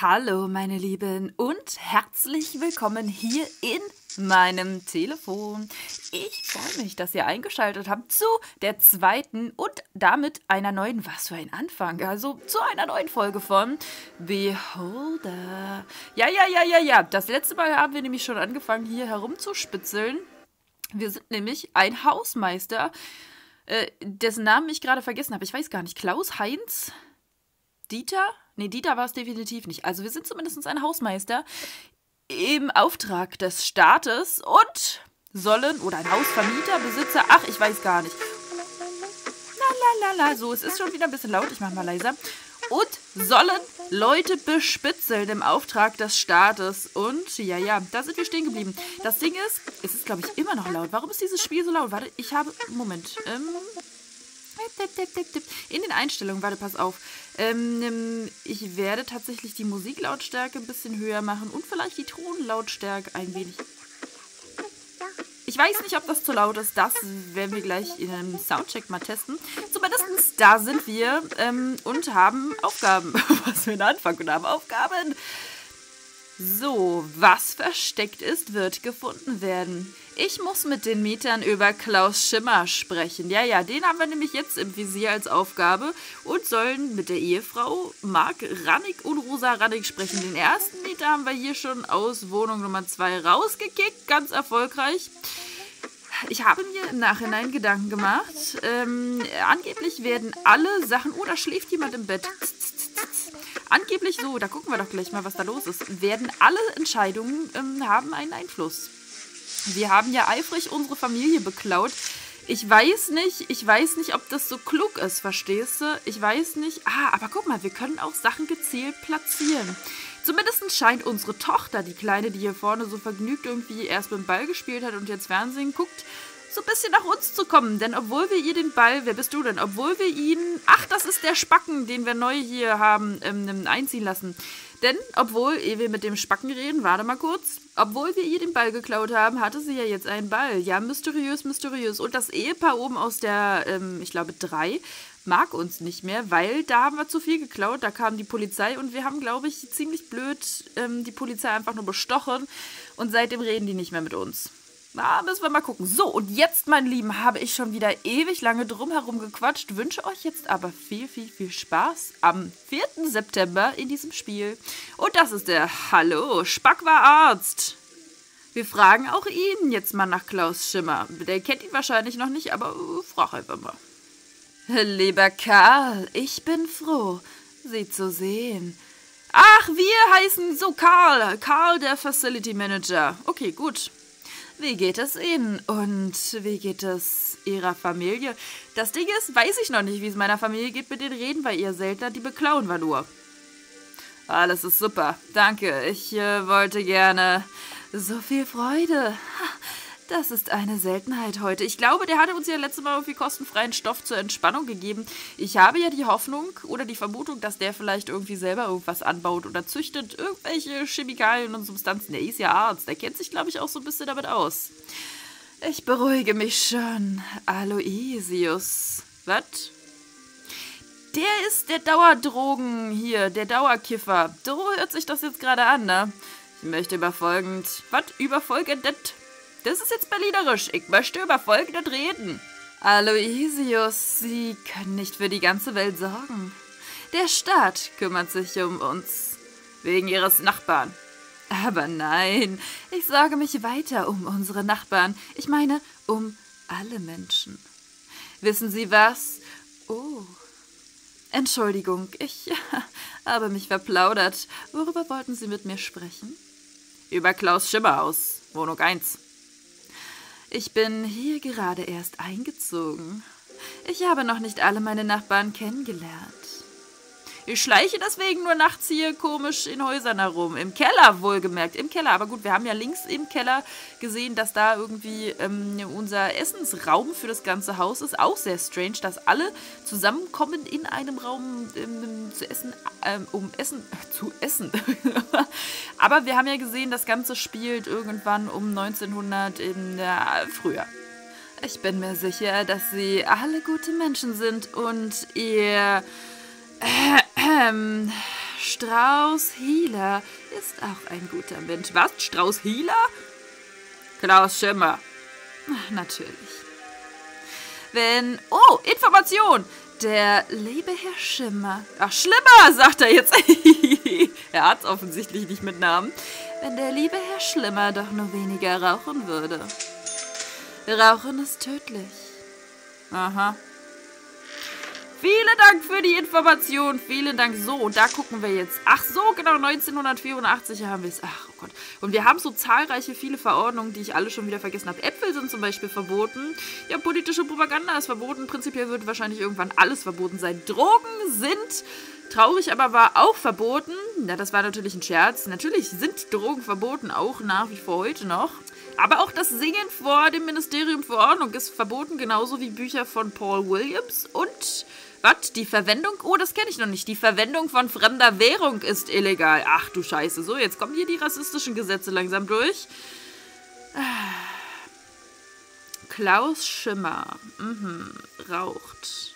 Hallo meine Lieben und herzlich willkommen hier in meinem Telefon. Ich freue mich, dass ihr eingeschaltet habt zu der zweiten und damit einer neuen, was für ein Anfang, also zu einer neuen Folge von Beholder. Ja, ja, ja, ja, ja, das letzte Mal haben wir nämlich schon angefangen hier herumzuspitzeln. Wir sind nämlich ein Hausmeister, äh, dessen Namen ich gerade vergessen habe. Ich weiß gar nicht, Klaus Heinz Dieter? Nee, Dieter war es definitiv nicht. Also wir sind zumindest ein Hausmeister im Auftrag des Staates und sollen, oder ein Hausvermieter, Besitzer, ach, ich weiß gar nicht. Lalalala, so, es ist schon wieder ein bisschen laut, ich mach mal leiser. Und sollen Leute bespitzeln im Auftrag des Staates. Und ja, ja, da sind wir stehen geblieben. Das Ding ist, es ist, glaube ich, immer noch laut. Warum ist dieses Spiel so laut? Warte, ich habe. Moment. Ähm, in den Einstellungen, warte, pass auf. Ähm, ich werde tatsächlich die Musiklautstärke ein bisschen höher machen und vielleicht die Tonlautstärke ein wenig. Ich weiß nicht, ob das zu laut ist. Das werden wir gleich in einem Soundcheck mal testen. Zumindest da sind wir ähm, und haben Aufgaben. Was für ein Anfang und haben Aufgaben. So, was versteckt ist, wird gefunden werden. Ich muss mit den Mietern über Klaus Schimmer sprechen. Ja, ja, den haben wir nämlich jetzt im Visier als Aufgabe und sollen mit der Ehefrau Marc Rannig und Rosa Rannig sprechen. Den ersten Mieter haben wir hier schon aus Wohnung Nummer 2 rausgekickt, ganz erfolgreich. Ich habe mir im Nachhinein Gedanken gemacht. Ähm, angeblich werden alle Sachen. Oh, da schläft jemand im Bett. Angeblich so, da gucken wir doch gleich mal, was da los ist. Werden alle Entscheidungen ähm, haben einen Einfluss. Wir haben ja eifrig unsere Familie beklaut. Ich weiß nicht, ich weiß nicht, ob das so klug ist, verstehst du? Ich weiß nicht. Ah, aber guck mal, wir können auch Sachen gezielt platzieren. Zumindest scheint unsere Tochter, die Kleine, die hier vorne so vergnügt irgendwie erst dem Ball gespielt hat und jetzt Fernsehen guckt, so ein bisschen nach uns zu kommen. Denn obwohl wir ihr den Ball, wer bist du denn? Obwohl wir ihn, ach, das ist der Spacken, den wir neu hier haben, ähm, einziehen lassen. Denn, obwohl, ehe wir mit dem Spacken reden, warte mal kurz, obwohl wir ihr den Ball geklaut haben, hatte sie ja jetzt einen Ball. Ja, mysteriös, mysteriös. Und das Ehepaar oben aus der, ähm, ich glaube, drei, mag uns nicht mehr, weil da haben wir zu viel geklaut. Da kam die Polizei und wir haben, glaube ich, ziemlich blöd ähm, die Polizei einfach nur bestochen. Und seitdem reden die nicht mehr mit uns. Na, müssen wir mal gucken. So, und jetzt, mein Lieben, habe ich schon wieder ewig lange drumherum gequatscht. Wünsche euch jetzt aber viel, viel, viel Spaß am 4. September in diesem Spiel. Und das ist der Hallo, Spack. Wir fragen auch ihn jetzt mal nach Klaus Schimmer. Der kennt ihn wahrscheinlich noch nicht, aber uh, frag einfach mal. Lieber Karl, ich bin froh, Sie zu sehen. Ach, wir heißen so Karl. Karl, der Facility Manager. Okay, gut. Wie geht es Ihnen und wie geht es Ihrer Familie? Das Ding ist, weiß ich noch nicht, wie es meiner Familie geht mit den Reden, weil ihr seltener die beklauen wir nur. Alles ist super, danke. Ich äh, wollte gerne so viel Freude. Das ist eine Seltenheit heute. Ich glaube, der hatte uns ja letztes Mal irgendwie kostenfreien Stoff zur Entspannung gegeben. Ich habe ja die Hoffnung oder die Vermutung, dass der vielleicht irgendwie selber irgendwas anbaut oder züchtet. Irgendwelche Chemikalien und Substanzen. Der ist ja Arzt. Der kennt sich, glaube ich, auch so ein bisschen damit aus. Ich beruhige mich schon. Aloysius. Was? Der ist der Dauerdrogen hier, der Dauerkiffer. So hört sich das jetzt gerade an, ne? Ich möchte überfolgend. Was? Überfolgendet? Das ist jetzt berlinerisch. Ich möchte über Folgendes reden. Aloysius, Sie können nicht für die ganze Welt sorgen. Der Staat kümmert sich um uns. Wegen Ihres Nachbarn. Aber nein, ich sorge mich weiter um unsere Nachbarn. Ich meine, um alle Menschen. Wissen Sie was? Oh. Entschuldigung, ich habe mich verplaudert. Worüber wollten Sie mit mir sprechen? Über Klaus Schimmer aus Wohnung 1. Ich bin hier gerade erst eingezogen. Ich habe noch nicht alle meine Nachbarn kennengelernt. Ich schleiche deswegen nur nachts hier komisch in Häusern herum. Im Keller wohlgemerkt, im Keller. Aber gut, wir haben ja links im Keller gesehen, dass da irgendwie ähm, unser Essensraum für das ganze Haus ist. Auch sehr strange, dass alle zusammenkommen in einem Raum ähm, zu essen, ähm, um Essen äh, zu essen. Aber wir haben ja gesehen, das Ganze spielt irgendwann um 1900 in der früher. Ich bin mir sicher, dass sie alle gute Menschen sind und ihr Ähm, Strauß Hieler ist auch ein guter Mensch. Was? Strauß Hieler? Klaus Schimmer. Ach, natürlich. Wenn. Oh, Information! Der liebe Herr Schimmer. Ach, schlimmer, sagt er jetzt. er hat es offensichtlich nicht mit Namen. Wenn der liebe Herr Schlimmer doch nur weniger rauchen würde. Rauchen ist tödlich. Aha. Vielen Dank für die Information. Vielen Dank. So, und da gucken wir jetzt. Ach so, genau, 1984 haben wir es. Ach oh Gott. Und wir haben so zahlreiche, viele Verordnungen, die ich alle schon wieder vergessen habe. Äpfel sind zum Beispiel verboten. Ja, politische Propaganda ist verboten. Prinzipiell wird wahrscheinlich irgendwann alles verboten sein. Drogen sind traurig, aber war auch verboten. Ja, das war natürlich ein Scherz. Natürlich sind Drogen verboten, auch nach wie vor heute noch. Aber auch das Singen vor dem Ministerium für Ordnung ist verboten, genauso wie Bücher von Paul Williams und was? Die Verwendung? Oh, das kenne ich noch nicht. Die Verwendung von fremder Währung ist illegal. Ach du Scheiße. So, jetzt kommen hier die rassistischen Gesetze langsam durch. Klaus Schimmer. Mhm. Raucht.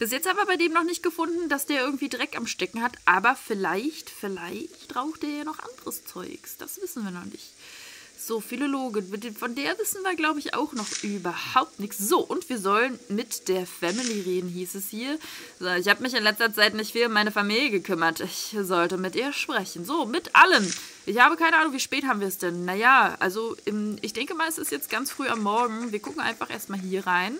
Bis jetzt haben wir bei dem noch nicht gefunden, dass der irgendwie Dreck am Stecken hat. Aber vielleicht, vielleicht raucht der ja noch anderes Zeugs. Das wissen wir noch nicht. So, Philologe. Von der wissen wir, glaube ich, auch noch überhaupt nichts. So, und wir sollen mit der Family reden, hieß es hier. So, ich habe mich in letzter Zeit nicht viel um meine Familie gekümmert. Ich sollte mit ihr sprechen. So, mit allen. Ich habe keine Ahnung, wie spät haben wir es denn? Naja, also ich denke mal, es ist jetzt ganz früh am Morgen. Wir gucken einfach erstmal hier rein.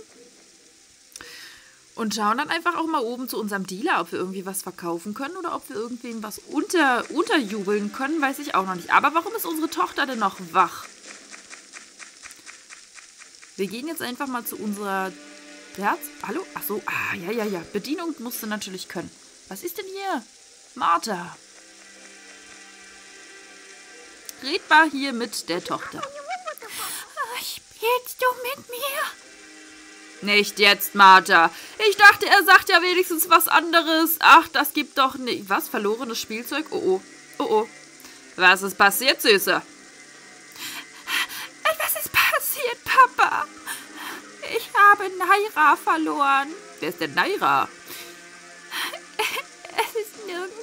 Und schauen dann einfach auch mal oben zu unserem Dealer, ob wir irgendwie was verkaufen können oder ob wir irgendwem was unter, unterjubeln können, weiß ich auch noch nicht. Aber warum ist unsere Tochter denn noch wach? Wir gehen jetzt einfach mal zu unserer... Herz? Hallo? Ach so, ah, ja, ja, ja. Bedienung musste natürlich können. Was ist denn hier? Martha. Red mal hier mit der Tochter. Spielst du mit mir? Nicht jetzt, Martha. Ich dachte, er sagt ja wenigstens was anderes. Ach, das gibt doch nicht. Was? Verlorenes Spielzeug? Oh oh. Oh oh. Was ist passiert, Süße? Etwas ist passiert, Papa. Ich habe Naira verloren. Wer ist denn Naira? Es ist nirgends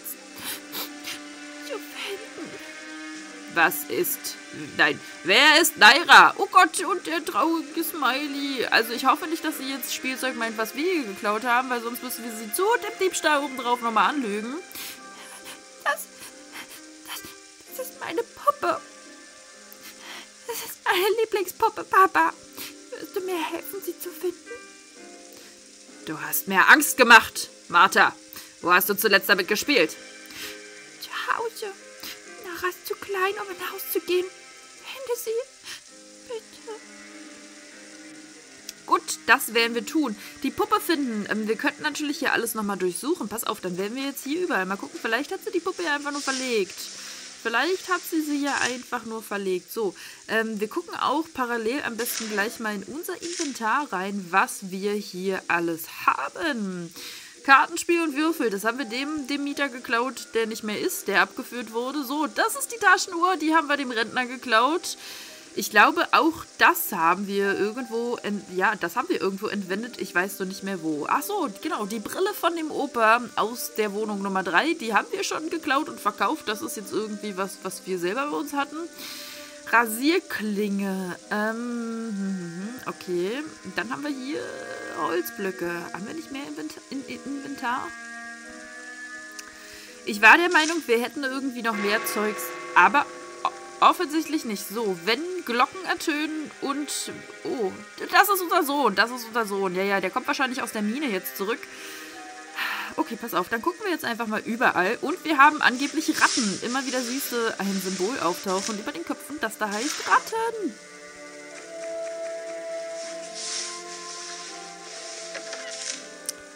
Was ist Nein, wer ist Naira? Oh Gott, und der traurige Smiley. Also ich hoffe nicht, dass sie jetzt Spielzeug meint, was wir geklaut haben, weil sonst müssen wir sie zu dem Diebstahl obendrauf nochmal anlügen. Das, das, das ist meine Puppe. Das ist meine Lieblingspuppe, Papa. Wirst du mir helfen, sie zu finden? Du hast mir Angst gemacht, Martha. Wo hast du zuletzt damit gespielt? Zu Hause. Nara ist zu klein, um ins Haus zu gehen. Finde sie. Bitte. Gut, das werden wir tun. Die Puppe finden. Ähm, wir könnten natürlich hier alles nochmal durchsuchen. Pass auf, dann werden wir jetzt hier überall mal gucken. Vielleicht hat sie die Puppe ja einfach nur verlegt. Vielleicht hat sie sie ja einfach nur verlegt. So, ähm, wir gucken auch parallel am besten gleich mal in unser Inventar rein, was wir hier alles haben. Kartenspiel und Würfel, das haben wir dem, dem Mieter geklaut, der nicht mehr ist, der abgeführt wurde. So, das ist die Taschenuhr, die haben wir dem Rentner geklaut. Ich glaube, auch das haben wir irgendwo, ja, das haben wir irgendwo entwendet. Ich weiß so nicht mehr wo. Ach so, genau, die Brille von dem Opa aus der Wohnung Nummer 3, die haben wir schon geklaut und verkauft. Das ist jetzt irgendwie was, was wir selber bei uns hatten. Rasierklinge. Ähm, okay. Dann haben wir hier Holzblöcke. Haben wir nicht mehr Inventar? Ich war der Meinung, wir hätten irgendwie noch mehr Zeugs, aber offensichtlich nicht. So, wenn Glocken ertönen und... Oh, das ist unser Sohn, das ist unser Sohn. Ja, ja, der kommt wahrscheinlich aus der Mine jetzt zurück. Okay, pass auf, dann gucken wir jetzt einfach mal überall. Und wir haben angeblich Ratten. Immer wieder siehst du ein Symbol auftauchen über den Köpfen, das da heißt Ratten.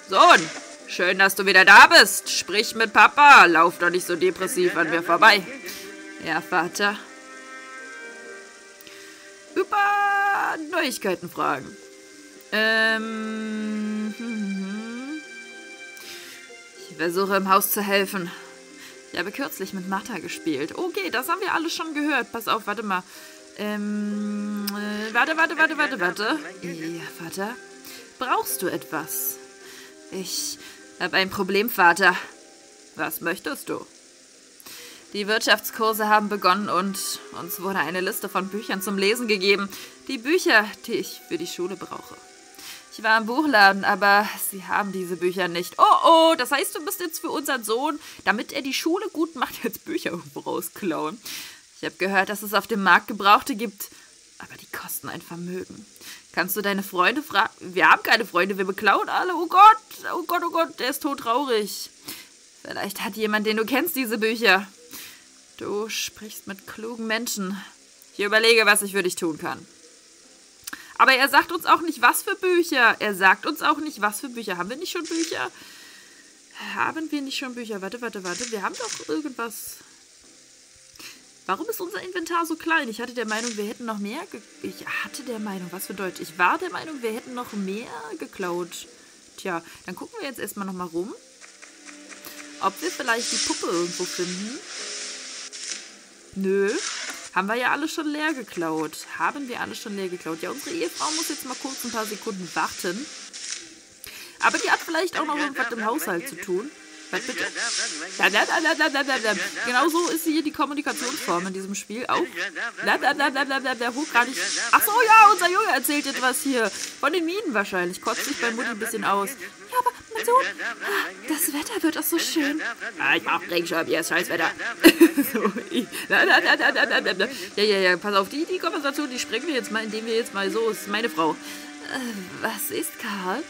Sohn, schön, dass du wieder da bist. Sprich mit Papa. Lauf doch nicht so depressiv an mir vorbei. Ja, Vater. Über Neuigkeiten fragen. Ähm. Versuche im Haus zu helfen. Ich habe kürzlich mit Martha gespielt. Okay, das haben wir alles schon gehört. Pass auf, warte mal. Ähm, äh, warte, warte, warte, warte, warte. Ja, Vater. Brauchst du etwas? Ich habe ein Problem, Vater. Was möchtest du? Die Wirtschaftskurse haben begonnen und uns wurde eine Liste von Büchern zum Lesen gegeben. Die Bücher, die ich für die Schule brauche. Ich war im Buchladen, aber sie haben diese Bücher nicht. Oh oh, das heißt, du bist jetzt für unseren Sohn, damit er die Schule gut macht, jetzt Bücher rausklauen. Ich habe gehört, dass es auf dem Markt Gebrauchte gibt, aber die kosten ein Vermögen. Kannst du deine Freunde fragen? Wir haben keine Freunde, wir beklauen alle. Oh Gott, oh Gott, oh Gott, der ist todtraurig. Vielleicht hat jemand, den du kennst, diese Bücher. Du sprichst mit klugen Menschen. Ich überlege, was ich für dich tun kann. Aber er sagt uns auch nicht, was für Bücher. Er sagt uns auch nicht, was für Bücher. Haben wir nicht schon Bücher? Haben wir nicht schon Bücher? Warte, warte, warte. Wir haben doch irgendwas. Warum ist unser Inventar so klein? Ich hatte der Meinung, wir hätten noch mehr. ich hatte der Meinung, was für Deutsch? Ich war der Meinung, wir hätten noch mehr geklaut. Tja, dann gucken wir jetzt erstmal nochmal rum. Ob wir vielleicht die Puppe irgendwo finden. Nö. Haben wir ja alles schon leer geklaut. Haben wir alles schon leer geklaut. Ja, unsere Ehefrau muss jetzt mal kurz ein paar Sekunden warten. Aber die hat vielleicht auch noch irgendwas im Haushalt zu tun. Was bitte? Genau so ist hier die Kommunikationsform in diesem Spiel auch. Hochgradig. Achso, ja, unser Junge erzählt etwas hier. Von den Minen wahrscheinlich. Kotzt sich bei Mutti ein bisschen aus. Ja, aber mein Sohn, das Wetter wird auch so schön. Ah, ich mach Regenschirm, hier ist scheiß Wetter. so, ja, ja, ja, pass auf, die, die Konversation, die sprengen wir jetzt mal, indem wir jetzt mal so, ist meine Frau. was ist Karl?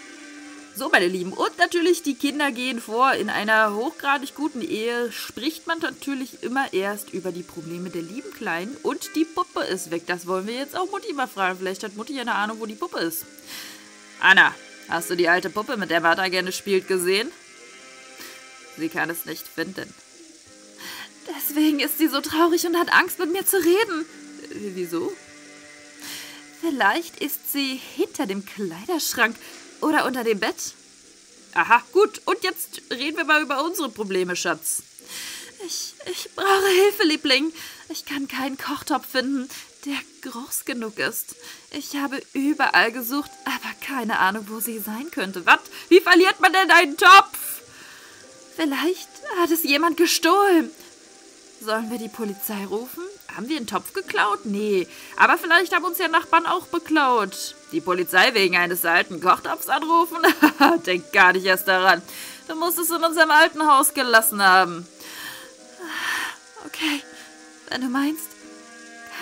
So, meine Lieben, und natürlich die Kinder gehen vor. In einer hochgradig guten Ehe spricht man natürlich immer erst über die Probleme der lieben Kleinen und die Puppe ist weg. Das wollen wir jetzt auch Mutti mal fragen. Vielleicht hat Mutti ja eine Ahnung, wo die Puppe ist. Anna, hast du die alte Puppe, mit der Martha gerne spielt, gesehen? Sie kann es nicht finden. Deswegen ist sie so traurig und hat Angst, mit mir zu reden. Äh, wieso? Vielleicht ist sie hinter dem Kleiderschrank oder unter dem Bett? Aha, gut. Und jetzt reden wir mal über unsere Probleme, Schatz. Ich, ich brauche Hilfe, Liebling. Ich kann keinen Kochtopf finden, der groß genug ist. Ich habe überall gesucht, aber keine Ahnung, wo sie sein könnte. Was? Wie verliert man denn einen Topf? Vielleicht hat es jemand gestohlen. Sollen wir die Polizei rufen? Haben wir einen Topf geklaut? Nee. Aber vielleicht haben uns ja Nachbarn auch beklaut. Die Polizei wegen eines alten Kochtopfs anrufen? Denk gar nicht erst daran. Du musst es in unserem alten Haus gelassen haben. Okay, wenn du meinst.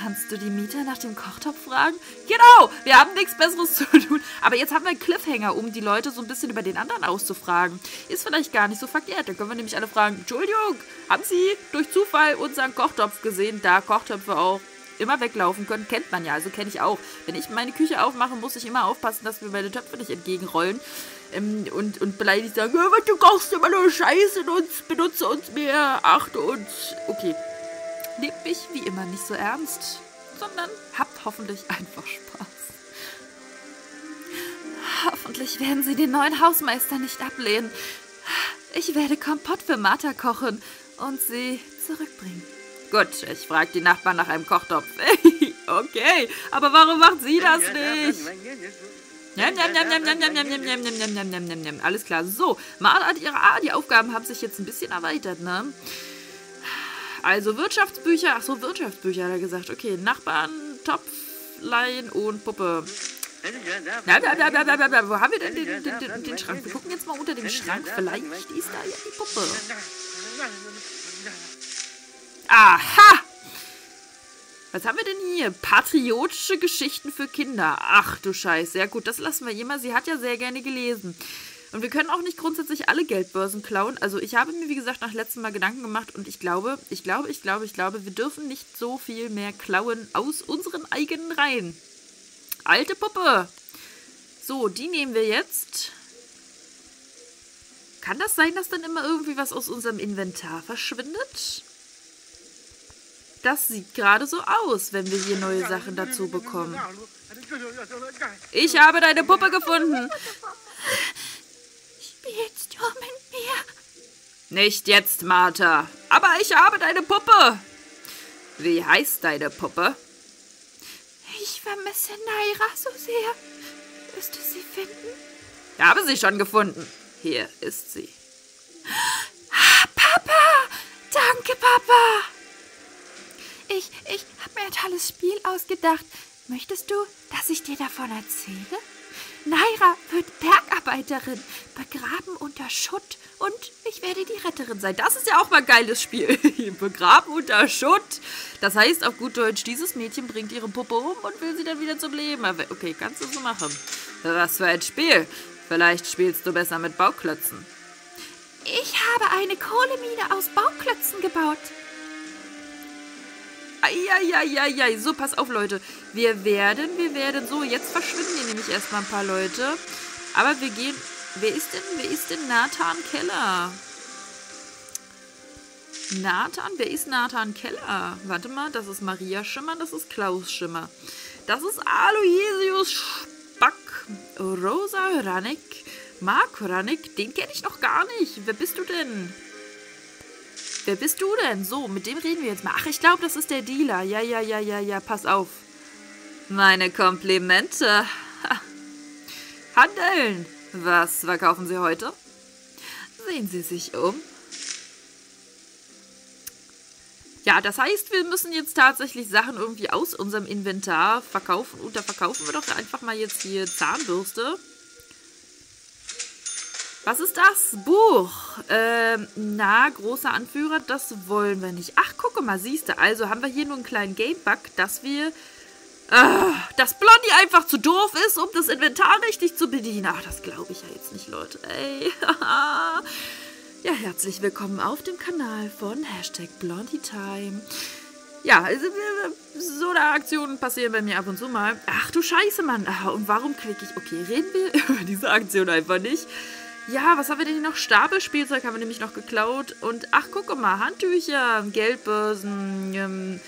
Kannst du die Mieter nach dem Kochtopf fragen? Genau, wir haben nichts Besseres zu tun. Aber jetzt haben wir einen Cliffhanger, um die Leute so ein bisschen über den anderen auszufragen. Ist vielleicht gar nicht so verkehrt. Dann können wir nämlich alle fragen, Entschuldigung, haben Sie durch Zufall unseren Kochtopf gesehen? Da Kochtöpfe auch immer weglaufen können, kennt man ja, also kenne ich auch. Wenn ich meine Küche aufmache, muss ich immer aufpassen, dass mir meine Töpfe nicht entgegenrollen ähm, und, und beleidigt sagen, du kochst immer nur Scheiße uns, benutze uns mehr, achte uns. Okay, nehmt mich wie immer nicht so ernst, sondern habt hoffentlich einfach Spaß. Hoffentlich werden Sie den neuen Hausmeister nicht ablehnen. Ich werde Kompott für Martha kochen und sie zurückbringen. Gut, ich frage die Nachbarn nach einem Kochtopf. okay, aber warum macht sie das nicht? Alles klar. So, Martha hat ihre A. Die Aufgaben haben sich jetzt ein bisschen erweitert, ne? Also Wirtschaftsbücher, ach so, Wirtschaftsbücher hat er gesagt. Okay, Nachbarn, Topflein und Puppe. Na, na, na, na, na, na, wo haben wir denn den, den, den, den Schrank? Wir gucken jetzt mal unter dem Schrank. Vielleicht ist da ja die Puppe. Aha! Was haben wir denn hier? Patriotische Geschichten für Kinder. Ach du Scheiße. Ja gut, das lassen wir immer. Sie hat ja sehr gerne gelesen. Und wir können auch nicht grundsätzlich alle Geldbörsen klauen. Also ich habe mir, wie gesagt, nach letztem Mal Gedanken gemacht und ich glaube, ich glaube, ich glaube, ich glaube, wir dürfen nicht so viel mehr klauen aus unseren eigenen Reihen. Alte Puppe. So, die nehmen wir jetzt. Kann das sein, dass dann immer irgendwie was aus unserem Inventar verschwindet? Das sieht gerade so aus, wenn wir hier neue Sachen dazu bekommen. Ich habe deine Puppe gefunden. Mit mir? Nicht jetzt, Martha. Aber ich habe deine Puppe. Wie heißt deine Puppe? Ich vermisse Naira so sehr. Wirst du sie finden? Ich habe sie schon gefunden. Hier ist sie. Papa! Danke, Papa! Ich, ich habe mir ein tolles Spiel ausgedacht. Möchtest du, dass ich dir davon erzähle? Naira wird Bergarbeiterin, begraben unter Schutt und ich werde die Retterin sein. Das ist ja auch mal ein geiles Spiel. begraben unter Schutt. Das heißt auf gut Deutsch, dieses Mädchen bringt ihre Puppe um und will sie dann wieder zum Leben. Okay, kannst du so machen. Was für ein Spiel. Vielleicht spielst du besser mit Bauklötzen. Ich habe eine Kohlemine aus Bauklötzen gebaut. Eieieiei, so pass auf, Leute. Wir werden, wir werden, so, jetzt verschwinden hier nämlich erstmal ein paar Leute. Aber wir gehen, wer ist denn, wer ist denn Nathan Keller? Nathan, wer ist Nathan Keller? Warte mal, das ist Maria Schimmer, das ist Klaus Schimmer. Das ist Aloysius Spack, Rosa Rannick, Mark Rannick, den kenne ich noch gar nicht. Wer bist du denn? Wer bist du denn? So, mit dem reden wir jetzt mal. Ach, ich glaube, das ist der Dealer. Ja, ja, ja, ja, ja, pass auf. Meine Komplimente. Handeln. Was verkaufen Sie heute? Sehen Sie sich um. Ja, das heißt, wir müssen jetzt tatsächlich Sachen irgendwie aus unserem Inventar verkaufen. Und da verkaufen wir doch einfach mal jetzt hier Zahnbürste. Was ist das? Buch. Ähm, na, großer Anführer, das wollen wir nicht. Ach, gucke mal, siehst du. Also haben wir hier nur einen kleinen Game-Bug, dass wir... Äh, dass Blondie einfach zu doof ist, um das Inventar richtig zu bedienen. Ach, das glaube ich ja jetzt nicht, Leute. Ey. ja, herzlich willkommen auf dem Kanal von Hashtag BlondieTime. Ja, also, so eine Aktionen passieren bei mir ab und zu mal. Ach du Scheiße, Mann. Und warum klicke ich... Okay, reden wir über diese Aktion einfach nicht. Ja, was haben wir denn hier noch? Stapelspielzeug haben wir nämlich noch geklaut. Und ach, guck mal, Handtücher, Geldbörsen, ähm,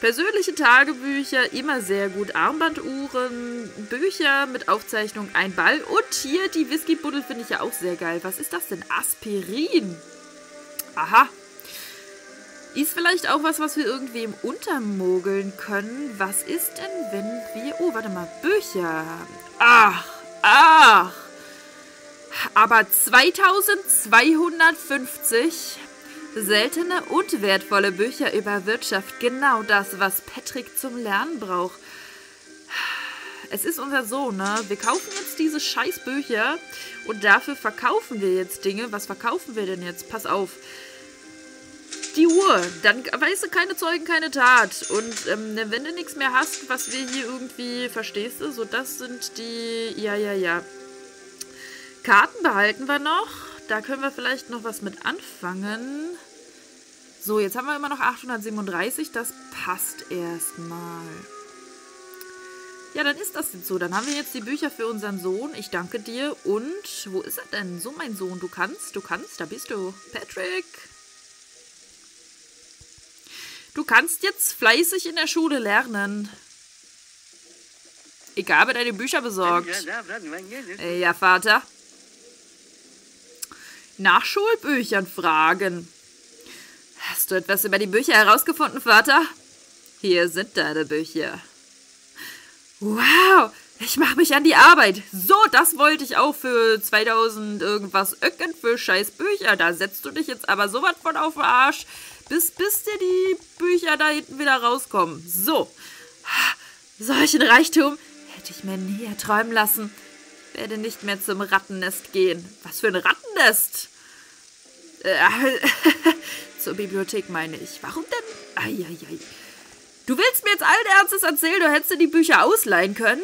persönliche Tagebücher, immer sehr gut. Armbanduhren, Bücher mit Aufzeichnung, ein Ball. Und hier die Whiskybuddel finde ich ja auch sehr geil. Was ist das denn? Aspirin. Aha. Ist vielleicht auch was, was wir irgendwem untermogeln können. Was ist denn, wenn wir... Oh, warte mal. Bücher. Ach, ach aber 2250 seltene und wertvolle Bücher über Wirtschaft. Genau das, was Patrick zum Lernen braucht. Es ist unser Sohn, ne? Wir kaufen jetzt diese scheiß Bücher und dafür verkaufen wir jetzt Dinge. Was verkaufen wir denn jetzt? Pass auf. Die Uhr. Dann weißt du, keine Zeugen, keine Tat. Und ähm, wenn du nichts mehr hast, was wir hier irgendwie, verstehst du? So, das sind die. Ja, ja, ja. Karten behalten wir noch. Da können wir vielleicht noch was mit anfangen. So, jetzt haben wir immer noch 837. Das passt erstmal. Ja, dann ist das jetzt so. Dann haben wir jetzt die Bücher für unseren Sohn. Ich danke dir. Und wo ist er denn? So, mein Sohn, du kannst, du kannst, da bist du. Patrick. Du kannst jetzt fleißig in der Schule lernen. Ich habe deine Bücher besorgt. Ja, Vater nach Schulbüchern fragen. Hast du etwas über die Bücher herausgefunden, Vater? Hier sind deine Bücher. Wow, ich mache mich an die Arbeit. So, das wollte ich auch für 2000 irgendwas Öcken für scheiß Bücher. Da setzt du dich jetzt aber so was von auf den Arsch, bis, bis dir die Bücher da hinten wieder rauskommen. So, solchen Reichtum hätte ich mir nie erträumen lassen. Werde nicht mehr zum Rattennest gehen. Was für ein Rattennest? Äh, zur Bibliothek meine ich. Warum denn? Eieiei. Du willst mir jetzt allen Ernstes erzählen, du hättest dir die Bücher ausleihen können?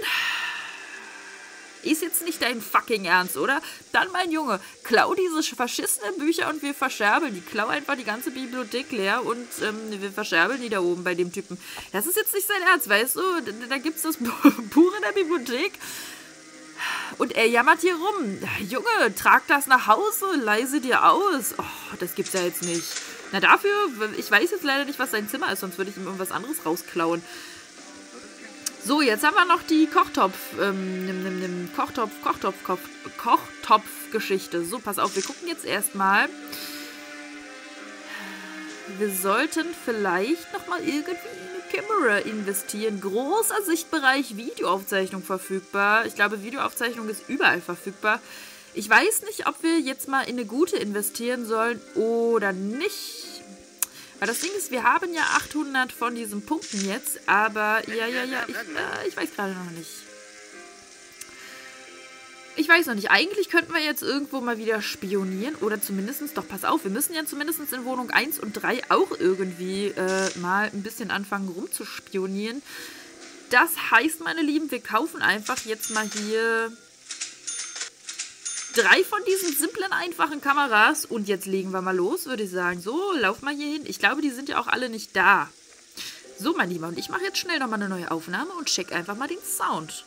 Ist jetzt nicht dein fucking Ernst, oder? Dann, mein Junge, klau diese verschissenen Bücher und wir verscherbeln die. Klau einfach die ganze Bibliothek leer und ähm, wir verscherbeln die da oben bei dem Typen. Das ist jetzt nicht sein Ernst, weißt du? Da, da gibt's das Buch in der Bibliothek. Und er jammert hier rum. Junge, trag das nach Hause, leise dir aus. Oh, das gibt's ja jetzt nicht. Na dafür, ich weiß jetzt leider nicht, was sein Zimmer ist, sonst würde ich ihm irgendwas anderes rausklauen. So, jetzt haben wir noch die Kochtopf, ähm, nimm, nimm, nimm, Kochtopf, Kochtopf, Koch, Kochtopf-Geschichte. So, pass auf, wir gucken jetzt erstmal. Wir sollten vielleicht nochmal irgendwie Camera investieren. Großer Sichtbereich Videoaufzeichnung verfügbar. Ich glaube, Videoaufzeichnung ist überall verfügbar. Ich weiß nicht, ob wir jetzt mal in eine gute investieren sollen oder nicht. Weil das Ding ist, wir haben ja 800 von diesen Punkten jetzt, aber ja, ja, ja, ich, äh, ich weiß gerade noch nicht. Ich weiß noch nicht. Eigentlich könnten wir jetzt irgendwo mal wieder spionieren. Oder zumindest, doch pass auf, wir müssen ja zumindest in Wohnung 1 und 3 auch irgendwie äh, mal ein bisschen anfangen rumzuspionieren. Das heißt, meine Lieben, wir kaufen einfach jetzt mal hier drei von diesen simplen, einfachen Kameras. Und jetzt legen wir mal los, würde ich sagen. So, lauf mal hier hin. Ich glaube, die sind ja auch alle nicht da. So, mein Lieber, und ich mache jetzt schnell nochmal eine neue Aufnahme und check einfach mal den Sound.